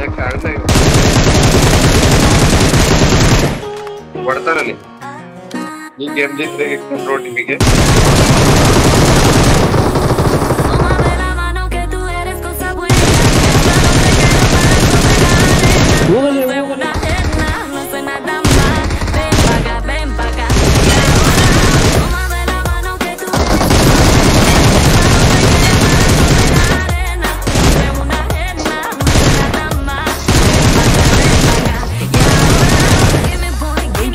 ಯಾಕೆ ಹೊಡ್ತಾನಲ್ಲಿ ಈ game ಜಿತ್ರೆ control ನಿಮಗೆ